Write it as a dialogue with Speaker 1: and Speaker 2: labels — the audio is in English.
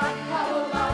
Speaker 1: God, how alive.